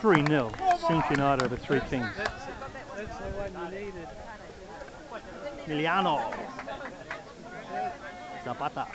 3-0. St United over Three Kings. That's, that's the one you needed. Miliano. Zapata.